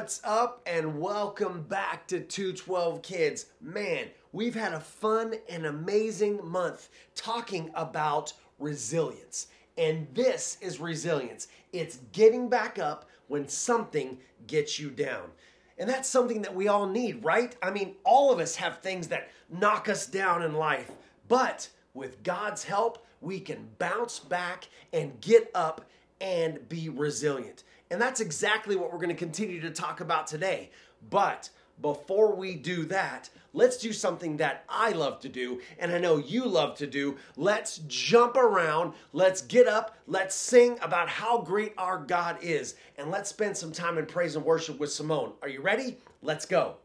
What's up, and welcome back to 212 Kids. Man, we've had a fun and amazing month talking about resilience. And this is resilience it's getting back up when something gets you down. And that's something that we all need, right? I mean, all of us have things that knock us down in life, but with God's help, we can bounce back and get up and be resilient. And that's exactly what we're going to continue to talk about today. But before we do that, let's do something that I love to do and I know you love to do. Let's jump around, let's get up, let's sing about how great our God is, and let's spend some time in praise and worship with Simone. Are you ready? Let's go.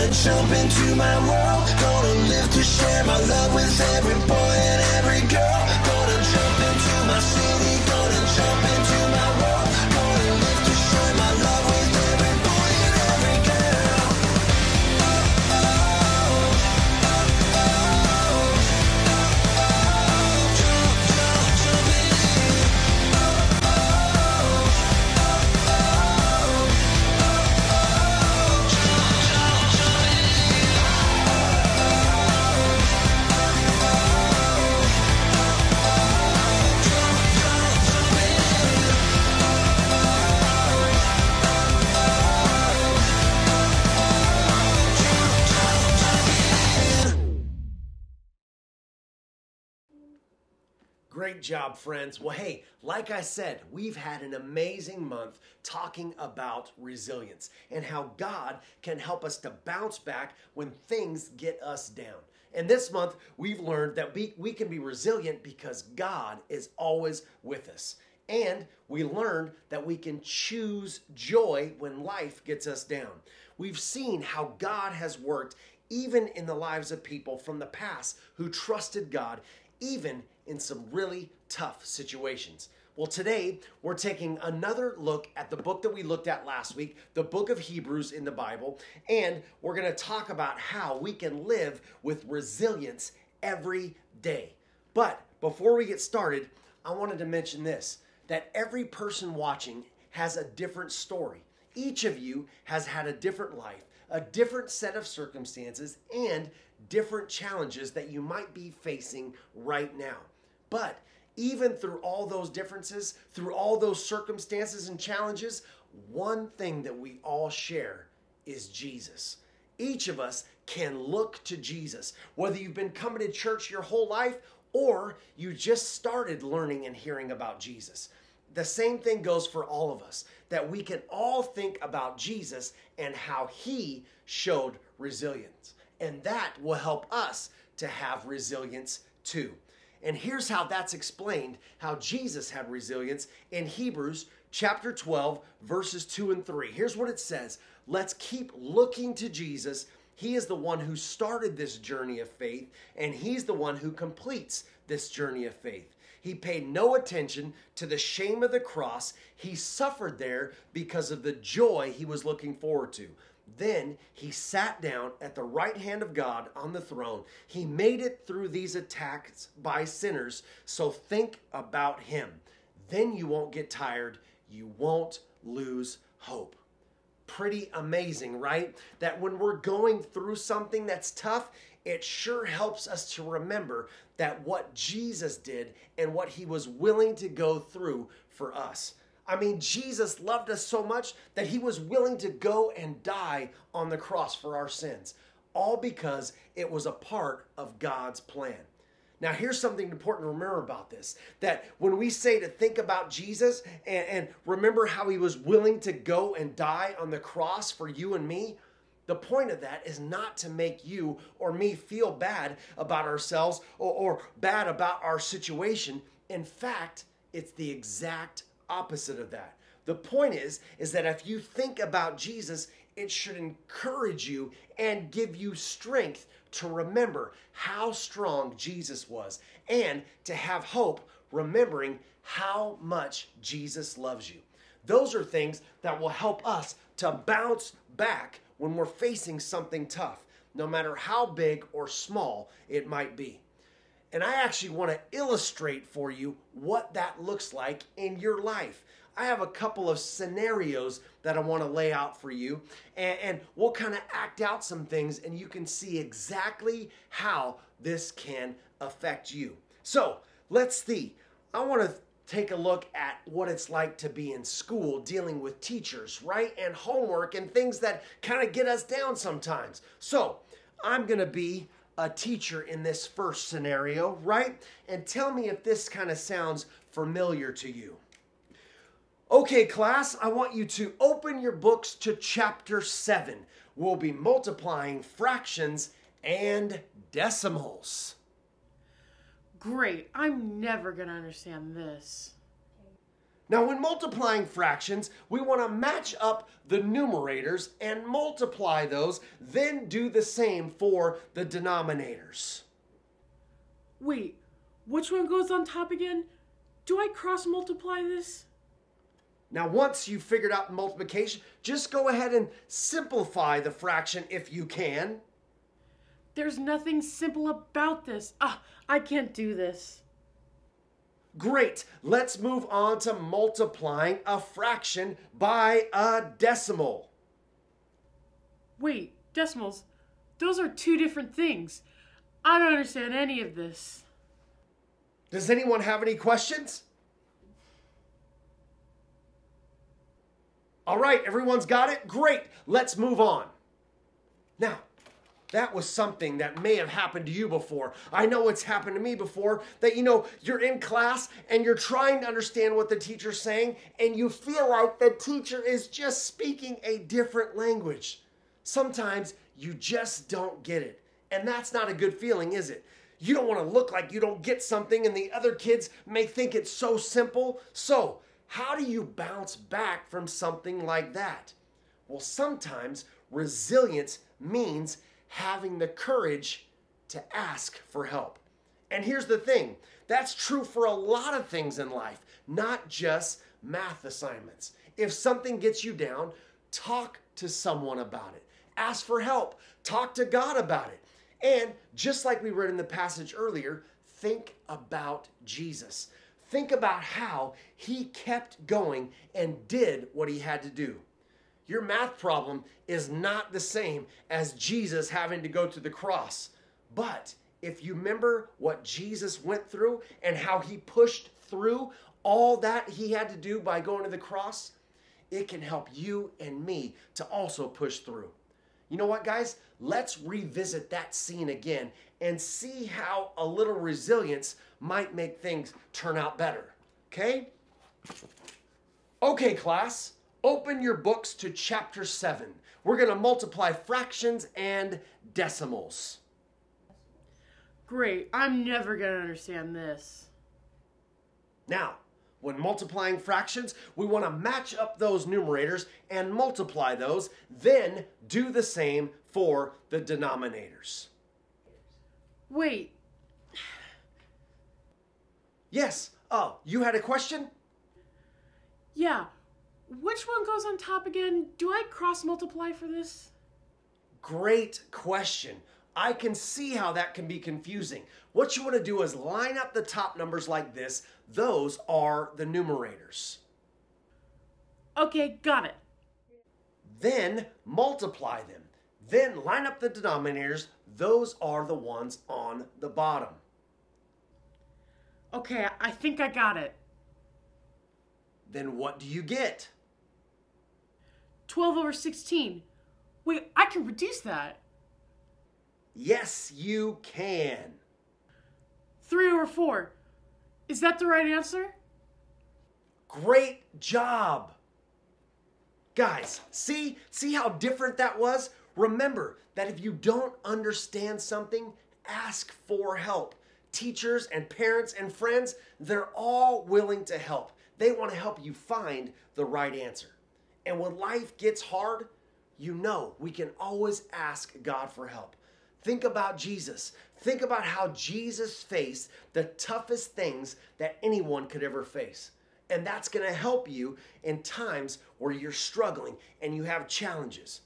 Gonna jump into my world, gonna live to share my love with every boy and every girl. Gonna jump into my city, gonna jump Great job, friends. Well, hey, like I said, we've had an amazing month talking about resilience and how God can help us to bounce back when things get us down. And this month, we've learned that we, we can be resilient because God is always with us. And we learned that we can choose joy when life gets us down. We've seen how God has worked even in the lives of people from the past who trusted God, even in some really tough situations. Well, today we're taking another look at the book that we looked at last week, the book of Hebrews in the Bible, and we're going to talk about how we can live with resilience every day. But before we get started, I wanted to mention this that every person watching has a different story. Each of you has had a different life, a different set of circumstances, and different challenges that you might be facing right now. But even through all those differences, through all those circumstances and challenges, one thing that we all share is Jesus. Each of us can look to Jesus. Whether you've been coming to church your whole life or you just started learning and hearing about Jesus. The same thing goes for all of us that we can all think about Jesus and how he showed resilience. And that will help us to have resilience too. And here's how that's explained how Jesus had resilience in Hebrews chapter 12, verses 2 and 3. Here's what it says Let's keep looking to Jesus. He is the one who started this journey of faith, and He's the one who completes this journey of faith. He paid no attention to the shame of the cross. He suffered there because of the joy he was looking forward to. Then he sat down at the right hand of God on the throne. He made it through these attacks by sinners. So think about him. Then you won't get tired. You won't lose hope. Pretty amazing, right? That when we're going through something that's tough, it sure helps us to remember that what Jesus did and what he was willing to go through for us. I mean, Jesus loved us so much that he was willing to go and die on the cross for our sins, all because it was a part of God's plan. Now, here's something important to remember about this that when we say to think about Jesus and, and, remember how he was willing to go and die on the cross for you and me, the point of that is not to make you or me feel bad about ourselves or, or bad about our situation. In fact, it's the exact opposite of that. The point is is that if you think about Jesus, it should encourage you and give you strength to remember how strong Jesus was and to have hope remembering how much Jesus loves you. Those are things that will help us to bounce back when we're facing something tough, no matter how big or small it might be. And I actually want to illustrate for you what that looks like in your life. I have a couple of scenarios that I want to lay out for you, and, and we'll kind of act out some things, and you can see exactly how this can affect you. So let's see. I want to take a look at what it's like to be in school dealing with teachers, right? And homework and things that kind of get us down sometimes. So I'm going to be a teacher in this first scenario, right? And tell me if this kind of sounds familiar to you. Okay, class, I want you to open your books to chapter 7. We'll be multiplying fractions and decimals. Great, I'm never gonna understand this. Now, when multiplying fractions, we want to match up the numerators and multiply those, then do the same for the denominators. Wait, which one goes on top again? Do I cross multiply this? Now, once you've figured out multiplication, just go ahead and simplify the fraction if you can. There's nothing simple about this. Ah, I can't do this. Great. Let's move on to multiplying a fraction by a decimal. Wait, decimals? Those are two different things. I don't understand any of this. Does anyone have any questions? All right, everyone's got it? Great. Let's move on. Now, that was something that may have happened to you before. I know it's happened to me before that you know you're in class and you're trying to understand what the teacher's saying and you feel like the teacher is just speaking a different language. Sometimes you just don't get it. And that's not a good feeling, is it? You don't want to look like you don't get something and the other kids may think it's so simple. So, how do you bounce back from something like that? Well, sometimes resilience means having the courage to ask for help. And here's the thing that's true for a lot of things in life, not just math assignments. If something gets you down, talk to someone about it. Ask for help. Talk to God about it. And just like we read in the passage earlier, think about Jesus. Think about how he kept going and did what he had to do. Your math problem is not the same as Jesus having to go to the cross. But if you remember what Jesus went through and how he pushed through all that he had to do by going to the cross, it can help you and me to also push through. You know what, guys? Let's revisit that scene again and see how a little resilience might make things turn out better. Okay? Okay, class. Open your books to chapter 7. We're going to multiply fractions and decimals. Great. I'm never going to understand this. Now, when multiplying fractions, we want to match up those numerators and multiply those, then do the same for the denominators. Wait, Yes. Oh, you had a question? yeah. Which one goes on top again? Do I cross multiply for this? Great question. I can see how that can be confusing. What you want to do is line up the top numbers like this. Those are the numerators. Okay, got it. Then multiply them. Then line up the denominators. Those are the ones on the bottom. Okay, I think I got it. Then what do you get? 12 over 16. Wait, I can reduce that. Yes, you can. 3 over 4. Is that the right answer? Great job. Guys, see? See how different that was? Remember that if you don't understand something, ask for help. Teachers and parents and friends, they're all willing to help. They want to help you find the right answer. And when life gets hard, you know we can always ask God for help. Think about Jesus. Think about how Jesus faced the toughest things that anyone could ever face. And that's going to help you in times where you're struggling and you have challenges.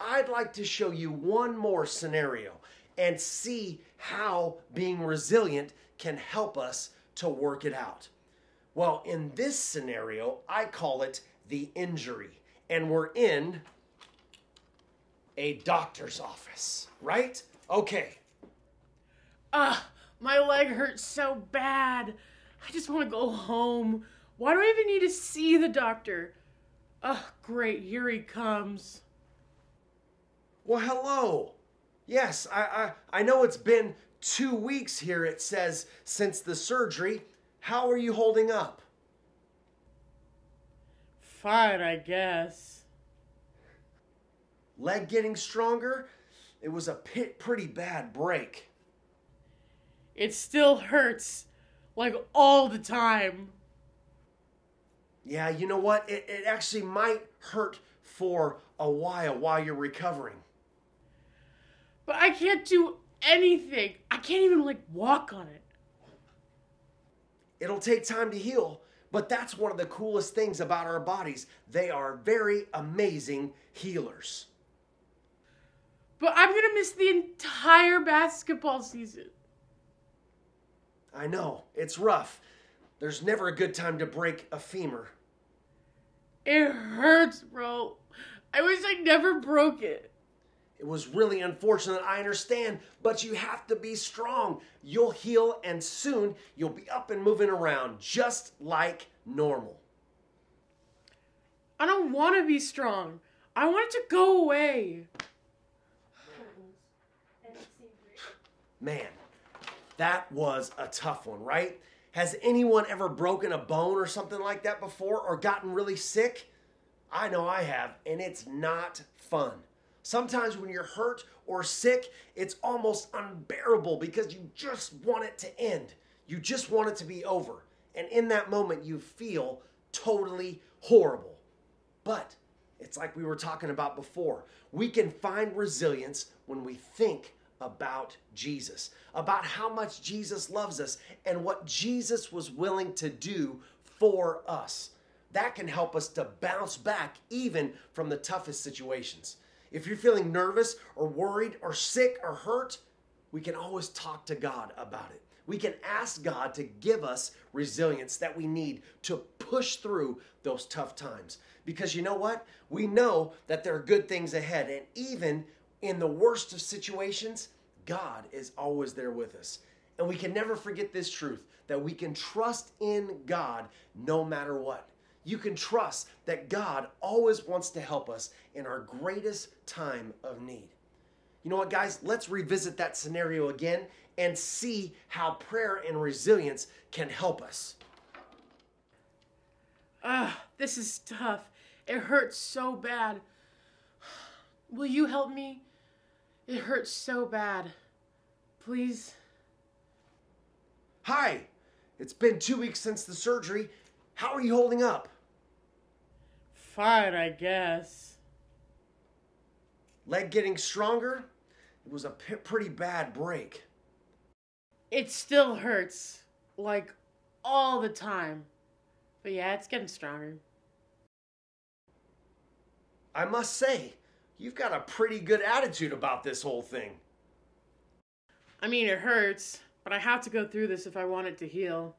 I'd like to show you one more scenario and see how being resilient can help us to work it out. Well, in this scenario, I call it the injury. And we're in a doctor's office, right? Okay. Ugh, my leg hurts so bad. I just want to go home. Why do I even need to see the doctor? Ugh, great, here he comes. Well, hello. Yes, I, I, I know it's been two weeks here, it says, since the surgery. How are you holding up? Fine, I guess. Leg getting stronger? It was a pit, pretty bad break. It still hurts. Like all the time. Yeah, you know what? It, it actually might hurt for a while while you're recovering. But I can't do anything. I can't even like walk on it. It'll take time to heal, but that's one of the coolest things about our bodies. They are very amazing healers. But I'm gonna miss the entire basketball season. I know, it's rough. There's never a good time to break a femur. It hurts, bro. I wish I never broke it. It was really unfortunate, I understand, but you have to be strong. You'll heal, and soon you'll be up and moving around just like normal. I don't want to be strong. I want it to go away. Man, that was a tough one, right? Has anyone ever broken a bone or something like that before or gotten really sick? I know I have, and it's not fun. Sometimes when you're hurt or sick, it's almost unbearable because you just want it to end. You just want it to be over. And in that moment, you feel totally horrible. But it's like we were talking about before. We can find resilience when we think about Jesus, about how much Jesus loves us and what Jesus was willing to do for us. That can help us to bounce back even from the toughest situations. If you're feeling nervous or worried or sick or hurt, we can always talk to God about it. We can ask God to give us resilience that we need to push through those tough times. Because you know what? We know that there are good things ahead. And even in the worst of situations, God is always there with us. And we can never forget this truth that we can trust in God no matter what. You can trust that God always wants to help us in our greatest time of need. You know what, guys? Let's revisit that scenario again and see how prayer and resilience can help us. Ugh, this is tough. It hurts so bad. Will you help me? It hurts so bad. Please? Hi, it's been two weeks since the surgery. How are you holding up? Fine, I guess. Leg getting stronger? It was a p- pretty bad break. It still hurts. Like, all the time. But yeah, it's getting stronger. I must say, you've got a pretty good attitude about this whole thing. I mean, it hurts, but I have to go through this if I want it to heal.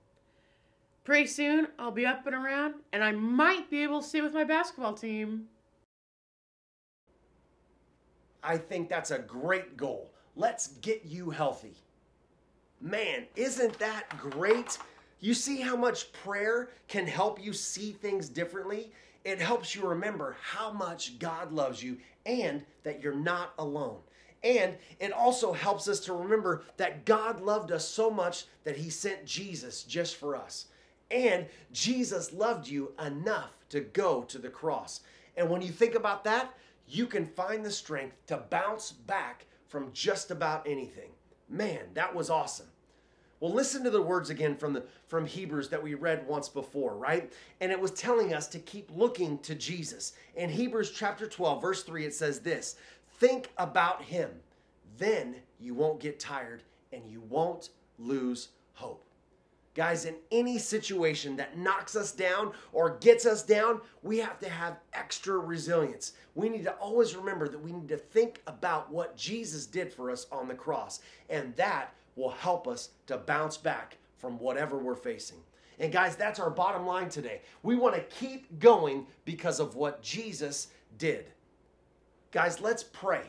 Pretty soon, I'll be up and around, and I might be able to stay with my basketball team. I think that's a great goal. Let's get you healthy. Man, isn't that great? You see how much prayer can help you see things differently? It helps you remember how much God loves you and that you're not alone. And it also helps us to remember that God loved us so much that he sent Jesus just for us. And Jesus loved you enough to go to the cross. And when you think about that, you can find the strength to bounce back from just about anything. Man, that was awesome. Well, listen to the words again from the from Hebrews that we read once before, right? And it was telling us to keep looking to Jesus. In Hebrews chapter 12, verse 3, it says this: Think about him. Then you won't get tired and you won't lose hope. Guys, in any situation that knocks us down or gets us down, we have to have extra resilience. We need to always remember that we need to think about what Jesus did for us on the cross, and that will help us to bounce back from whatever we're facing. And guys, that's our bottom line today. We want to keep going because of what Jesus did. Guys, let's pray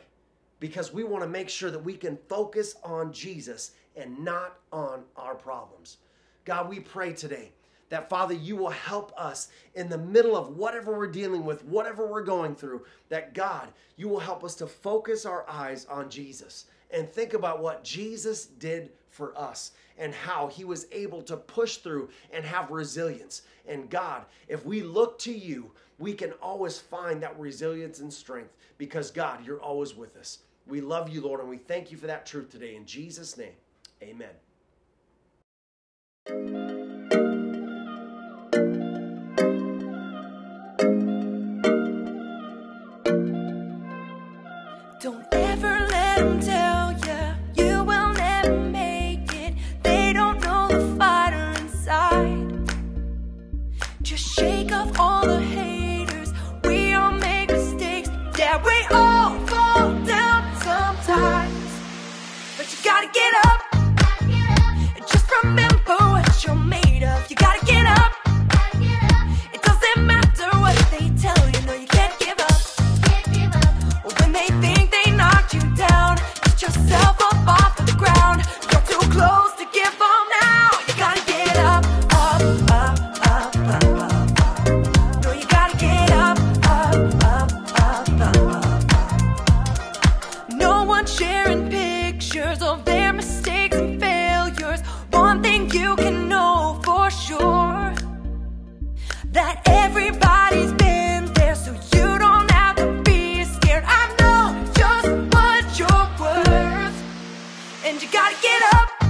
because we want to make sure that we can focus on Jesus and not on our problems. God, we pray today that, Father, you will help us in the middle of whatever we're dealing with, whatever we're going through, that, God, you will help us to focus our eyes on Jesus and think about what Jesus did for us and how he was able to push through and have resilience. And God, if we look to you, we can always find that resilience and strength because, God, you're always with us. We love you, Lord, and we thank you for that truth today. In Jesus' name, amen. Don't ever let them tell ya you will never make it. They don't know the fighter inside. Just shake off all the haters. We all make mistakes. Yeah, we all fall down sometimes. But you gotta get up. And you gotta get up.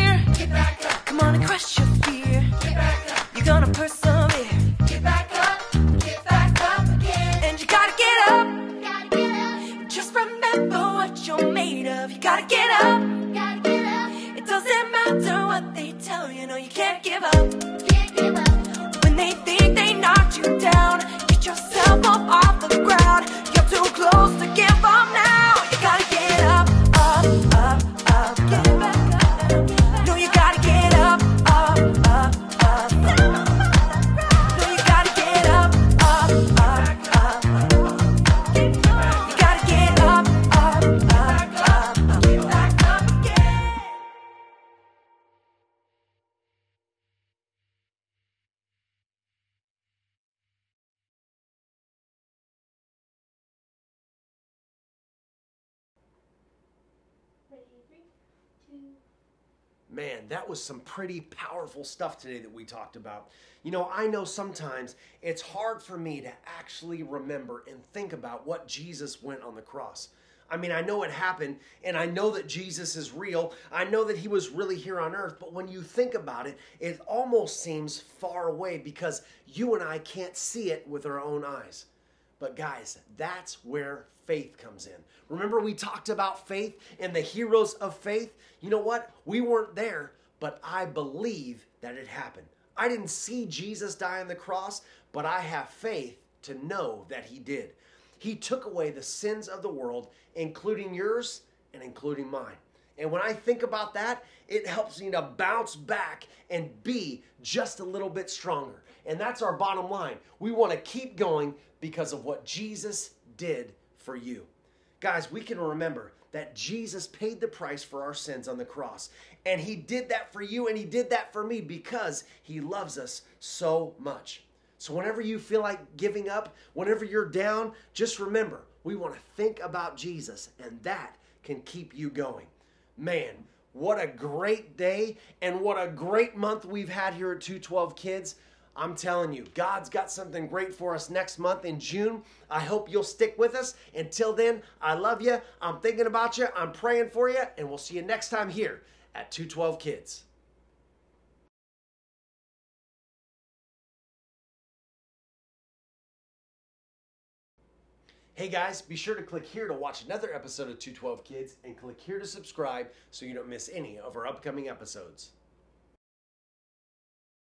Hear, get back up. Come on and crush your fear. Get back up. You're gonna persevere. Get back up, get back up again. And you gotta get up. Gotta get up. Just remember what you're made of. You gotta get up. Gotta get up. It doesn't matter what they tell you, no, you can't give up. When they think they knocked you down, get yourself up off the ground. You're too close to give Man, that was some pretty powerful stuff today that we talked about. You know, I know sometimes it's hard for me to actually remember and think about what Jesus went on the cross. I mean, I know it happened, and I know that Jesus is real. I know that he was really here on earth, but when you think about it, it almost seems far away because you and I can't see it with our own eyes. But guys, that's where faith comes in. Remember, we talked about faith and the heroes of faith? You know what? We weren't there, but I believe that it happened. I didn't see Jesus die on the cross, but I have faith to know that he did. He took away the sins of the world, including yours and including mine. And when I think about that, it helps me to bounce back and be just a little bit stronger. And that's our bottom line. We want to keep going because of what Jesus did for you. Guys, we can remember that Jesus paid the price for our sins on the cross. And he did that for you and he did that for me because he loves us so much. So, whenever you feel like giving up, whenever you're down, just remember we want to think about Jesus, and that can keep you going. Man, what a great day and what a great month we've had here at 212 Kids. I'm telling you, God's got something great for us next month in June. I hope you'll stick with us. Until then, I love you. I'm thinking about you. I'm praying for you. And we'll see you next time here at 212 Kids. Hey guys, be sure to click here to watch another episode of 212 Kids and click here to subscribe so you don't miss any of our upcoming episodes.